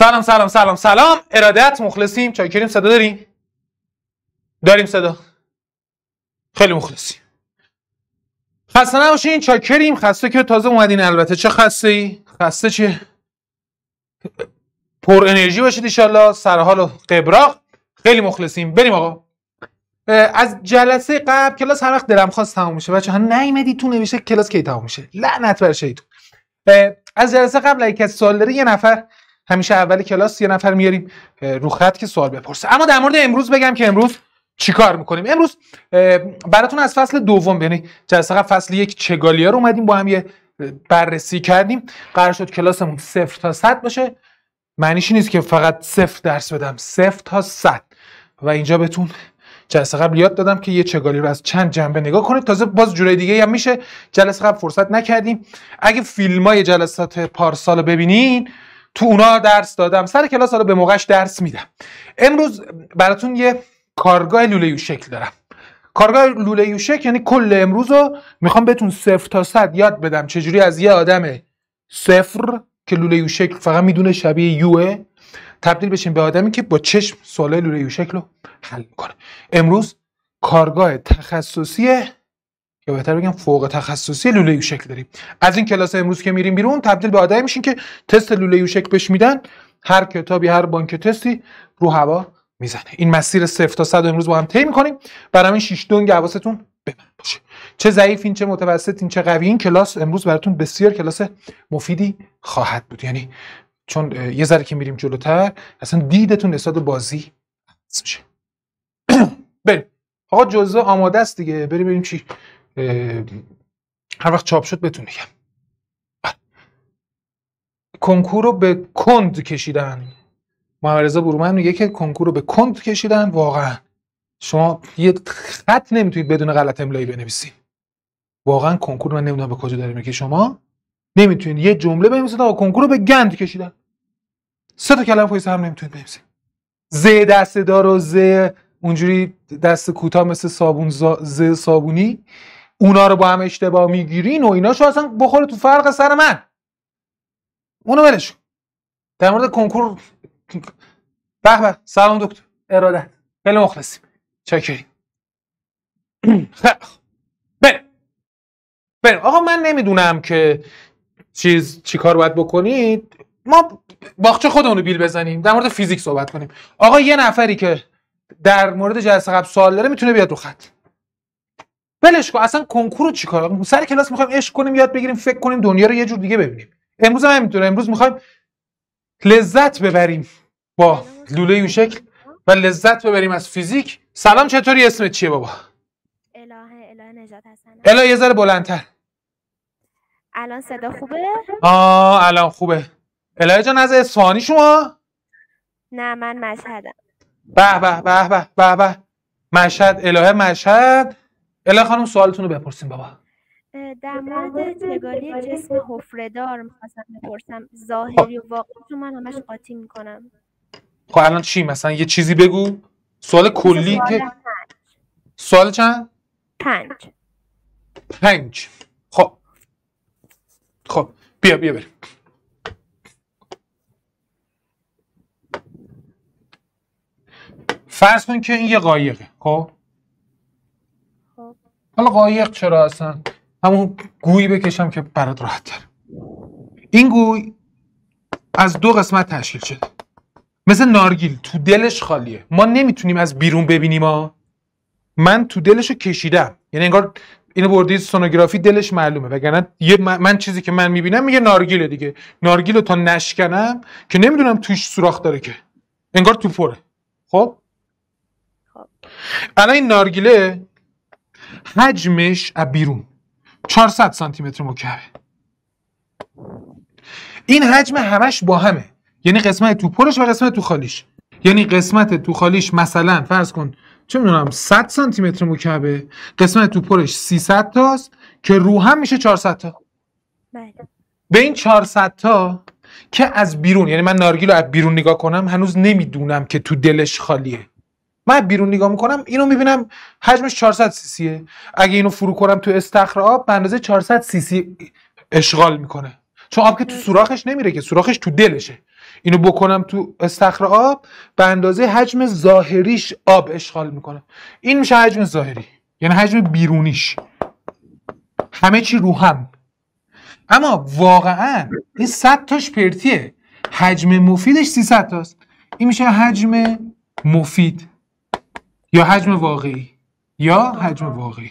سلام سلام سلام سلام. ارادت مخلصیم. چاکریم صدا داریم؟ داریم صدا. خیلی مخلصیم. خسته نباشین. چاکریم خسته که تازه اومدین البته. چه خسته ای خسته چیه پر انرژی باشید ایشالله سر حال و قبراق. خیلی مخلصیم. بریم آقا. از جلسه قبل کلاس هر وقت دلم خواست تموم میشه. بچه ها نیومدی تو نوشته کلاس کی تموم میشه. لعنت بر شیطون از جلسه قبل اگه کسی سوال داره یه نفر همیشه اول کلاس یه نفر میاریم رو خط که سوال بپرسه. اما در مورد امروز بگم که امروز چیکار می‌کنیم؟ امروز براتون از فصل دوم یعنی جلسه قبل فصل یک چگالیا رو اومدیم با هم یه بررسی کردیم. قرار شد کلاسمون صفر تا صد باشه. معنیش نیست که فقط صفر درس بدم. صفر تا صد. و اینجا بهتون جلسه قبل یاد دادم که یه چگالی رو از چند جنبه نگاه کنید. تازه باز جورای دیگه هم میشه. جلسه قبل فرصت نکردیم. اگه فیلم های جلسات پارسال رو ببینین تو اونا درس دادم. سر کلاس حالا به موقعش درس میدم. امروز براتون یه کارگاه لوله شکل دارم. کارگاه لوله شکل یعنی کل امروز رو می‌خوام بهتون صفر تا صد یاد بدم. چجوری از یه آدم صفر که لوله شکل فقط می‌دونه شبیه یوه تبدیل بشیم به آدمی که با چشم سوال لوله شکل رو حل می‌کنه. امروز کارگاه تخصصی یا بهتر بگم فوق تخصصی لوله یو شکل داریم. از این کلاس امروز که میریم بیرون تبدیل به آدمی میشین که تست لوله یو شکل بهش میدن. هر کتابی هر بانک تستی رو هوا می‌زنه. این مسیر صفر تا صد امروز با هم طی می‌کنیم. برای این شش دنگ حواستون به باشه. چه ضعیفین چه متوسطین چه قویین کلاس امروز براتون بسیار کلاس مفیدی خواهد بود. یعنی چون یه ذره که میریم جلوتر اصلا دیدتون نسبت بازی میشه. بریم. آقا جزء آماده است دیگه. بریم بریم چی هر وقت چاپ شد بتون. کنکور رو به کند کشیدن. محمد رضا برومن میگه که کنکور رو به کند کشیدن واقعا. شما یه خط نمی‌تونید بدون غلط املایی بنویسید. واقعا کنکور من نمی‌دونم به کجا داره میگه. شما نمی‌تونید. یه جمله بنویسید آقا کنکور رو به گند کشیدن. سه تا کلمه پای هم نمی‌تونید بنویسید. ز دست دار و ز اونجوری دست کوتاه مثل صابون ز صابونی. اونا رو با هم اشتباه می‌گیرین و ایناشو اصلا بخوره تو فرق سر من. اونو ولش در مورد کنکور به به سلام دکتر. ارادت. خیلی مخلصیم. چاکریم. بریم. بریم. آقا من نمی‌دونم که چیز چی کار باید بکنید. ما باخچه خودمون رو بیل بزنیم. در مورد فیزیک صحبت کنیم. آقا یه نفری که در مورد جلسه قبل سوال داره می‌تونه بیاد رو خط. ولش کن اصلا کنکور رو چیکار سر کلاس می‌خوایم عشق کنیم یاد بگیریم فکر کنیم دنیا رو یه جور دیگه ببینیم. امروز هم همینطوره امروز می‌خوایم لذت ببریم با لوله یو شکل و لذت ببریم از فیزیک. سلام چطوری؟ اسمت چیه بابا؟ الهه اله نجات حسن. اله یه ذره بلندتر. الان صدا خوبه؟ آه الان خوبه. اله جان از اصفهانی شما؟ نه من مشهدم. به به به به به به. مشهد الهه مشهد. الهه خانم سوالتون رو بپرسیم بابا. در مورد تگالی جسم حفره‌دار می‌خواستم بپرسم ظاهری و واقعی رو من همش قاطی می‌کنم. خب الان چی؟ مثلا یه چیزی بگو. سوال کلی که سوال چند؟ پنج. پنج. خب. خب بیا بیا بریم. فرض کن که این یه قایقه خب؟ حالا قایق چرا اصلا؟ همون گویی بکشم که برات راحت تر. این گوی از دو قسمت تشکیل شده. مثل نارگیل تو دلش خالیه. ما نمی‌تونیم از بیرون ببینیم ها من تو دلشو کشیدم. یعنی انگار اینو بردی سونوگرافی دلش معلومه. وگرنه یه من, چیزی که من می‌بینم میگه نارگیله دیگه. نارگیل رو تا نشکنم که نمی‌دونم توش سوراخ داره که. انگار تو پره. خب. الان این نارگیله حجمش از بیرون. 400 سانتی متر مکعبه. این حجم همش با همه. یعنی قسمت تو پرش و قسمت تو خالیش. یعنی قسمت تو خالیش مثلا فرض کن چه می‌دونم 100 سانتی متر مکعبه. قسمت تو پرش 300 تاست که رو هم میشه 400 تا. بله. به این 400 تا که از بیرون یعنی من نارگیل رو از بیرون نگاه کنم هنوز نمی‌دونم که تو دلش خالیه. من بیرون نگاه می‌کنم اینو می‌بینم حجمش 400 سی سیه. اگه اینو فرو کنم تو استخر آب به اندازه 400 سی سی اشغال می‌کنه. چون آب که تو سوراخش نمیره که سوراخش تو دلشه. اینو بکنم تو استخر آب به اندازه حجم ظاهریش آب اشغال می‌کنه. این میشه حجم ظاهری یعنی حجم بیرونیش. همه چی رو هم. اما واقعا این 100 تاش پرتیه. حجم مفیدش 300 تاست. این میشه حجم مفید. یا حجم واقعی؟ یا حجم واقعی؟